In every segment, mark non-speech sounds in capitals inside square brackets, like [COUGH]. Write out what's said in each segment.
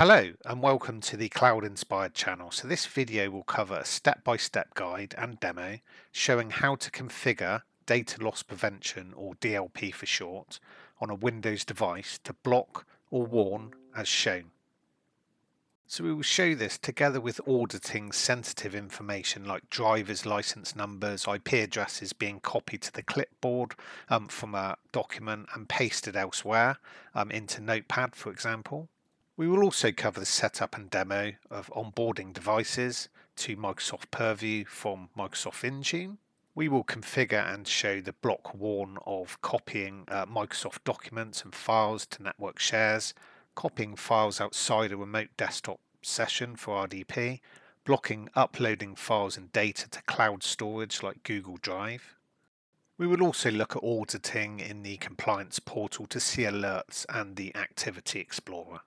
Hello and welcome to the Cloud Inspired channel. So this video will cover a step-by-step -step guide and demo showing how to configure data loss prevention or DLP for short on a Windows device to block or warn as shown. So we will show this together with auditing sensitive information like drivers license numbers, IP addresses being copied to the clipboard um, from a document and pasted elsewhere um, into Notepad for example. We will also cover the setup and demo of onboarding devices to Microsoft Purview from Microsoft Intune. We will configure and show the block warn of copying uh, Microsoft documents and files to network shares, copying files outside a remote desktop session for RDP, blocking uploading files and data to cloud storage like Google Drive. We will also look at auditing in the compliance portal to see alerts and the Activity Explorer.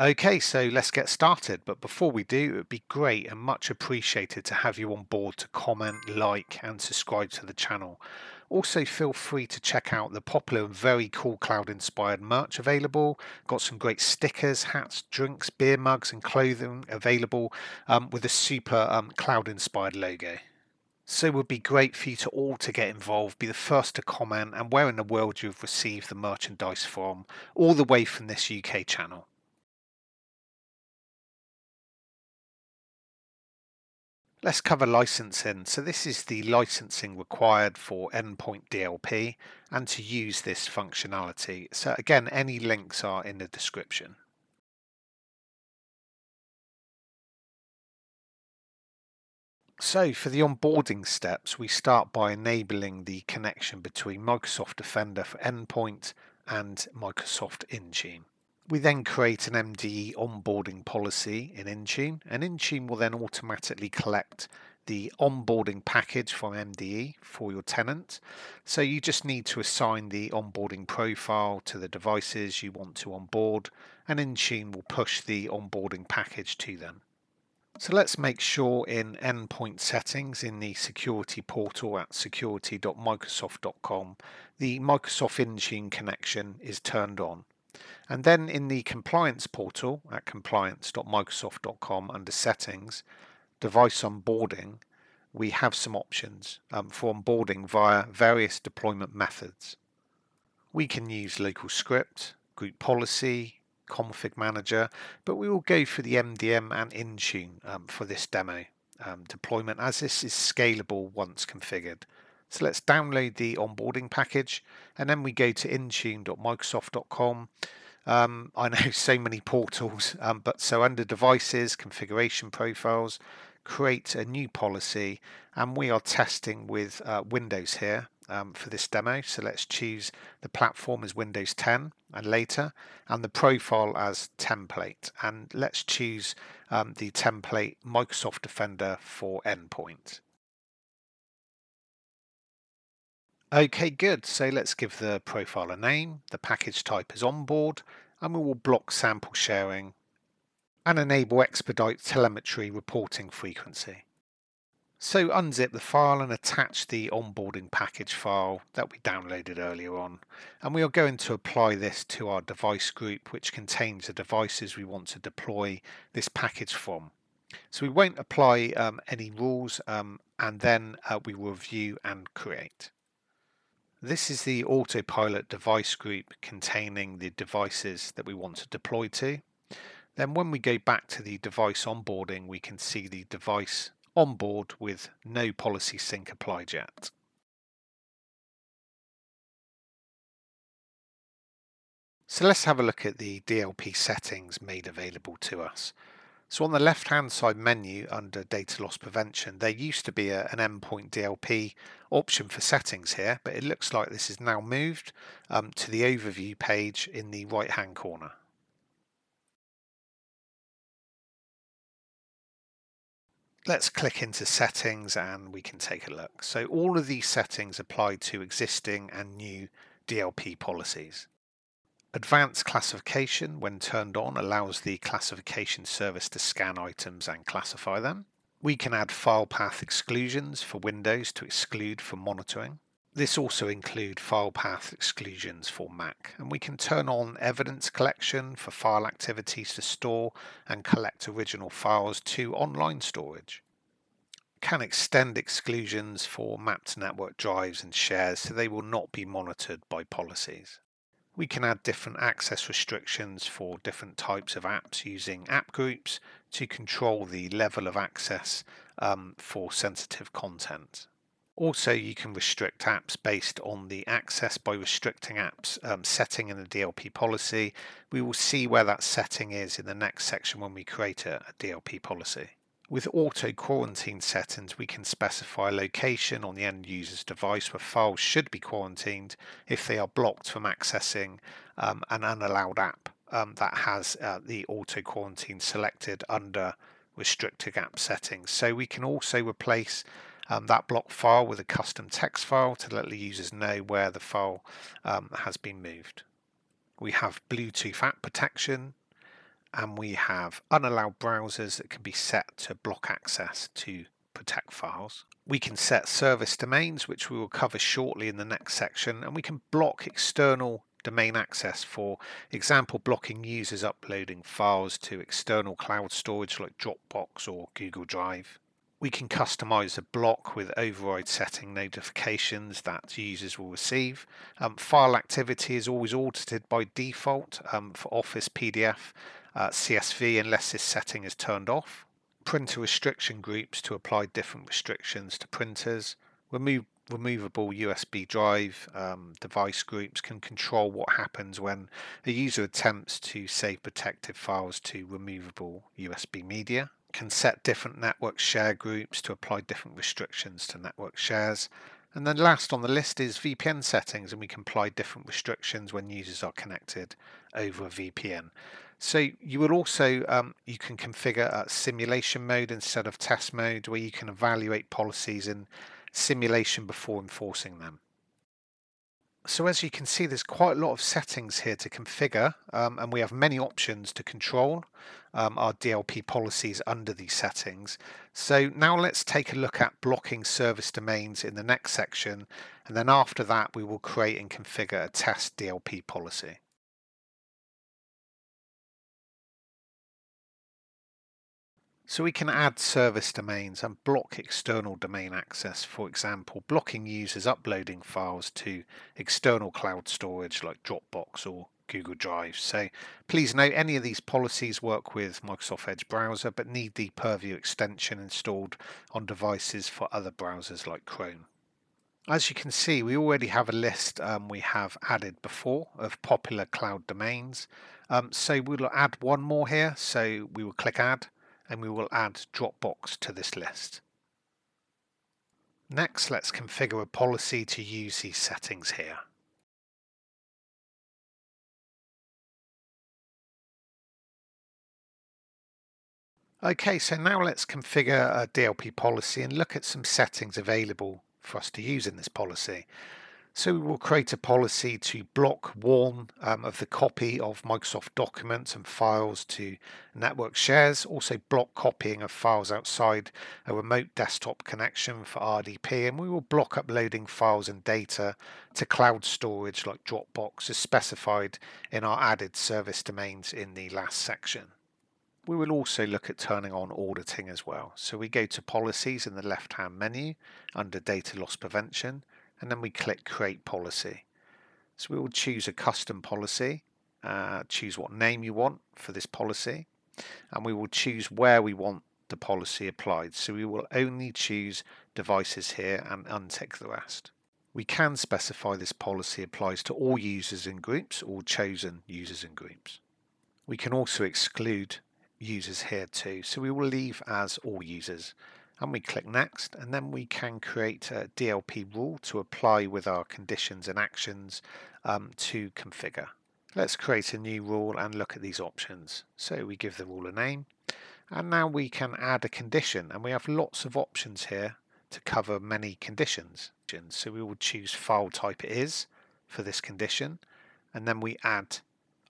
Okay, so let's get started. But before we do, it would be great and much appreciated to have you on board to comment, like, and subscribe to the channel. Also, feel free to check out the popular and very cool cloud inspired merch available. Got some great stickers, hats, drinks, beer mugs, and clothing available um, with a super um, cloud inspired logo. So it would be great for you to all to get involved, be the first to comment, and where in the world you've received the merchandise from, all the way from this UK channel. Let's cover licensing. So this is the licensing required for Endpoint DLP and to use this functionality. So again, any links are in the description. So for the onboarding steps, we start by enabling the connection between Microsoft Defender for Endpoint and Microsoft Intune. We then create an MDE onboarding policy in Intune, and Intune will then automatically collect the onboarding package from MDE for your tenant. So you just need to assign the onboarding profile to the devices you want to onboard, and Intune will push the onboarding package to them. So let's make sure in endpoint settings in the security portal at security.microsoft.com the Microsoft Intune connection is turned on. And then in the compliance portal at compliance.microsoft.com under settings, device onboarding, we have some options um, for onboarding via various deployment methods. We can use local script, group policy, config manager, but we will go for the MDM and Intune um, for this demo um, deployment as this is scalable once configured. So let's download the onboarding package and then we go to intune.microsoft.com um, I know [LAUGHS] so many portals, um, but so under devices, configuration profiles, create a new policy, and we are testing with uh, Windows here um, for this demo. So let's choose the platform as Windows 10 and later, and the profile as template. And let's choose um, the template Microsoft Defender for Endpoint. Okay, good. So let's give the profile a name. The package type is onboard, and we will block sample sharing and enable expedite telemetry reporting frequency. So unzip the file and attach the onboarding package file that we downloaded earlier on. And we are going to apply this to our device group, which contains the devices we want to deploy this package from. So we won't apply um, any rules um, and then uh, we will review and create. This is the autopilot device group containing the devices that we want to deploy to. Then when we go back to the device onboarding, we can see the device onboard with no policy sync applied yet. So let's have a look at the DLP settings made available to us. So on the left hand side menu under data loss prevention, there used to be a, an endpoint DLP option for settings here, but it looks like this is now moved um, to the overview page in the right hand corner. Let's click into settings and we can take a look. So all of these settings apply to existing and new DLP policies. Advanced classification, when turned on, allows the classification service to scan items and classify them. We can add file path exclusions for Windows to exclude from monitoring. This also include file path exclusions for Mac and we can turn on evidence collection for file activities to store and collect original files to online storage. Can extend exclusions for mapped network drives and shares so they will not be monitored by policies. We can add different access restrictions for different types of apps using app groups to control the level of access um, for sensitive content. Also, you can restrict apps based on the access by restricting apps um, setting in the DLP policy. We will see where that setting is in the next section when we create a, a DLP policy. With auto quarantine settings, we can specify a location on the end user's device where files should be quarantined if they are blocked from accessing um, an unallowed app um, that has uh, the auto quarantine selected under restricted app settings. So we can also replace um, that block file with a custom text file to let the users know where the file um, has been moved. We have Bluetooth app protection and we have unallowed browsers that can be set to block access to protect files. We can set service domains, which we will cover shortly in the next section, and we can block external domain access for example blocking users uploading files to external cloud storage like Dropbox or Google Drive we can customize a block with override setting notifications that users will receive. Um, file activity is always audited by default um, for Office PDF, uh, CSV unless this setting is turned off. Printer restriction groups to apply different restrictions to printers. Remove, removable USB drive um, device groups can control what happens when a user attempts to save protected files to removable USB media can set different network share groups to apply different restrictions to network shares. And then last on the list is VPN settings, and we can apply different restrictions when users are connected over a VPN. So you will also um, you can configure a simulation mode instead of test mode, where you can evaluate policies in simulation before enforcing them. So as you can see, there's quite a lot of settings here to configure, um, and we have many options to control um, our DLP policies under these settings. So now let's take a look at blocking service domains in the next section, and then after that we will create and configure a test DLP policy. So we can add service domains and block external domain access, for example, blocking users uploading files to external cloud storage like Dropbox or Google Drive. So please note any of these policies work with Microsoft Edge browser but need the Purview extension installed on devices for other browsers like Chrome. As you can see, we already have a list um, we have added before of popular cloud domains. Um, so we'll add one more here. So we will click add and we will add Dropbox to this list. Next, let's configure a policy to use these settings here. Okay, so now let's configure a DLP policy and look at some settings available for us to use in this policy. So we will create a policy to block one um, of the copy of Microsoft documents and files to network shares, also block copying of files outside a remote desktop connection for RDP, and we will block uploading files and data to cloud storage like Dropbox as specified in our added service domains in the last section. We will also look at turning on auditing as well. So we go to policies in the left hand menu under data loss prevention and then we click create policy. So we will choose a custom policy, uh, choose what name you want for this policy, and we will choose where we want the policy applied. So we will only choose devices here and untick the rest. We can specify this policy applies to all users and groups or chosen users and groups. We can also exclude users here too. So we will leave as all users and we click next and then we can create a DLP rule to apply with our conditions and actions um, to configure. Let's create a new rule and look at these options. So we give the rule a name and now we can add a condition and we have lots of options here to cover many conditions. So we will choose file type is for this condition and then we add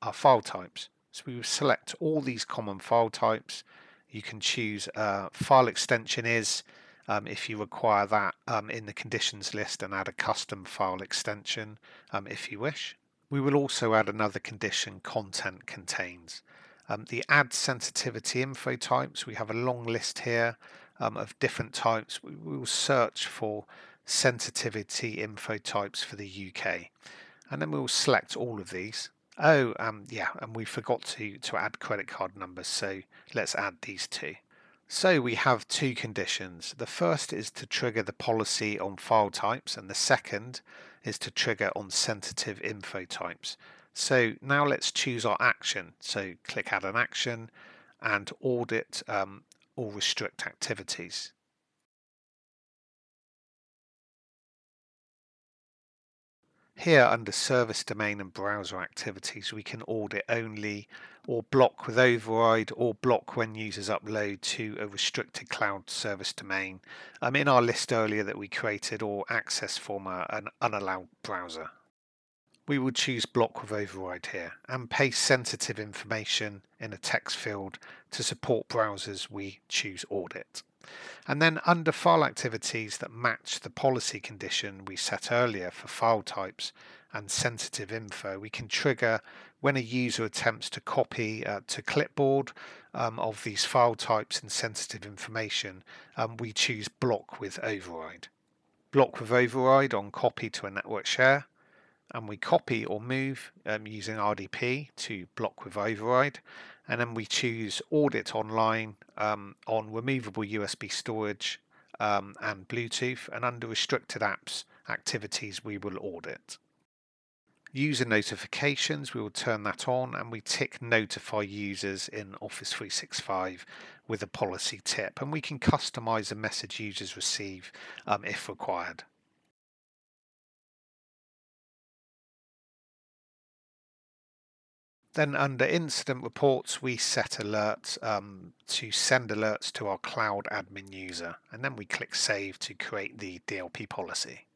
our file types. So we will select all these common file types you can choose uh, file extension is um, if you require that um, in the conditions list and add a custom file extension um, if you wish. We will also add another condition content contains. Um, the add sensitivity info types, we have a long list here um, of different types. We will search for sensitivity info types for the UK and then we'll select all of these. Oh, um, yeah, and we forgot to, to add credit card numbers, so let's add these two. So we have two conditions. The first is to trigger the policy on file types, and the second is to trigger on sensitive info types. So now let's choose our action. So click add an action and audit um, or restrict activities. Here under service domain and browser activities, we can audit only or block with override or block when users upload to a restricted cloud service domain um, in our list earlier that we created or access from a, an unallowed browser. We will choose block with override here and paste sensitive information in a text field to support browsers we choose audit. And then under file activities that match the policy condition we set earlier for file types and sensitive info, we can trigger when a user attempts to copy uh, to clipboard um, of these file types and sensitive information, um, we choose block with override. Block with override on copy to a network share, and we copy or move um, using RDP to block with override and then we choose audit online um, on removable USB storage um, and Bluetooth and under restricted apps activities we will audit. User notifications, we will turn that on and we tick notify users in Office 365 with a policy tip and we can customize the message users receive um, if required. Then under incident reports, we set alerts um, to send alerts to our cloud admin user, and then we click save to create the DLP policy.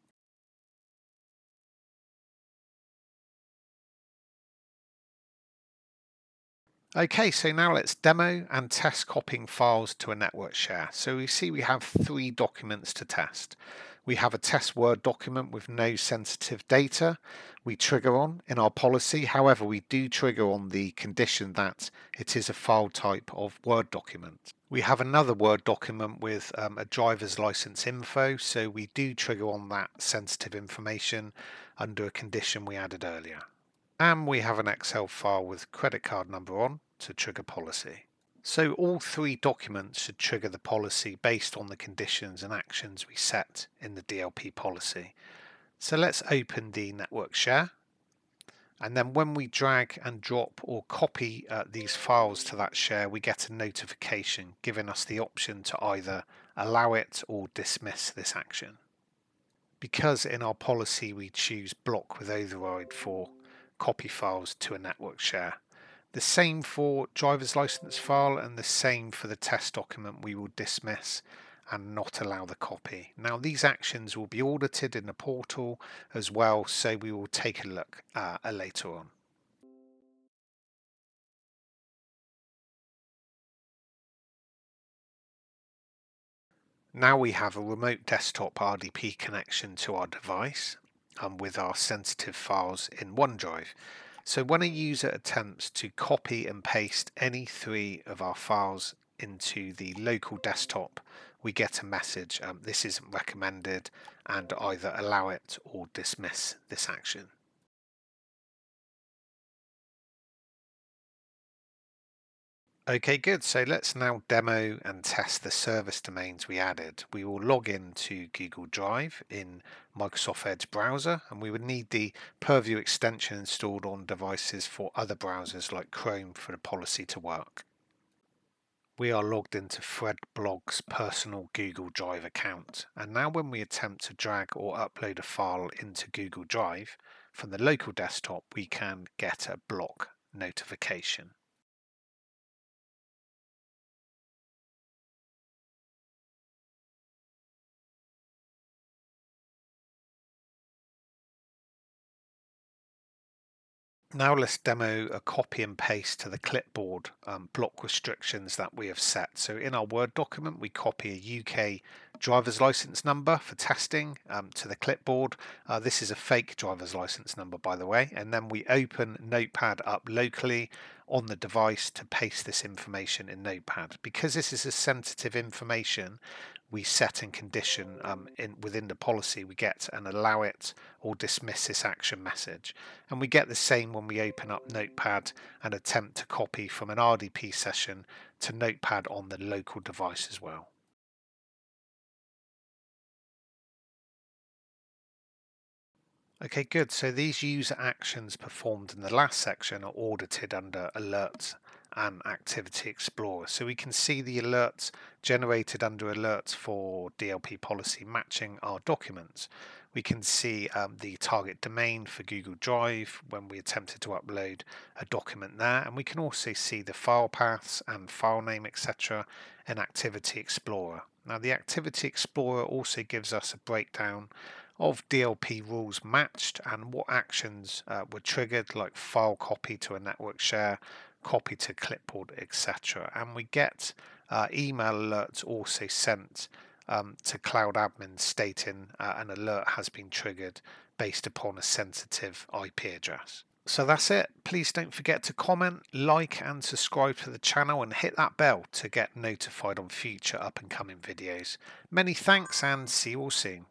Okay, so now let's demo and test copying files to a network share. So we see we have three documents to test. We have a test Word document with no sensitive data we trigger on in our policy. However, we do trigger on the condition that it is a file type of Word document. We have another Word document with um, a driver's license info, so we do trigger on that sensitive information under a condition we added earlier. And we have an Excel file with credit card number on to trigger policy. So all three documents should trigger the policy based on the conditions and actions we set in the DLP policy. So let's open the network share. And then when we drag and drop or copy uh, these files to that share, we get a notification giving us the option to either allow it or dismiss this action. Because in our policy we choose block with override for copy files to a network share, the same for driver's license file and the same for the test document we will dismiss and not allow the copy. Now these actions will be audited in the portal as well so we will take a look uh, later on. Now we have a remote desktop RDP connection to our device and with our sensitive files in OneDrive. So when a user attempts to copy and paste any three of our files into the local desktop, we get a message, um, this isn't recommended, and either allow it or dismiss this action. Okay, good. So let's now demo and test the service domains we added. We will log in to Google Drive in Microsoft Edge browser, and we would need the Purview extension installed on devices for other browsers like Chrome for the policy to work. We are logged into Fred Bloggs' personal Google Drive account, and now when we attempt to drag or upload a file into Google Drive from the local desktop, we can get a block notification. Now let's demo a copy and paste to the clipboard um, block restrictions that we have set. So in our Word document, we copy a UK driver's license number for testing um, to the clipboard. Uh, this is a fake driver's license number, by the way. And then we open Notepad up locally on the device to paste this information in Notepad. Because this is a sensitive information, we set and condition um, in within the policy we get an allow it or dismiss this action message and we get the same when we open up notepad and attempt to copy from an rdp session to notepad on the local device as well Okay, good. So these user actions performed in the last section are audited under alerts and Activity Explorer. So we can see the alerts generated under alerts for DLP policy matching our documents. We can see um, the target domain for Google Drive when we attempted to upload a document there. And we can also see the file paths and file name, etc. in Activity Explorer. Now the Activity Explorer also gives us a breakdown of DLP rules matched and what actions uh, were triggered like file copy to a network share, copy to clipboard, etc. And we get uh, email alerts also sent um, to Cloud Admin stating uh, an alert has been triggered based upon a sensitive IP address. So that's it. Please don't forget to comment, like, and subscribe to the channel and hit that bell to get notified on future up and coming videos. Many thanks and see you all soon.